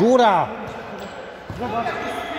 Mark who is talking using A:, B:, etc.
A: Góra!
B: Zobacz.